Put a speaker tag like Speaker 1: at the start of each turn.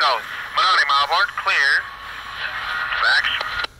Speaker 1: South. mile Malbourne, clear. Fax.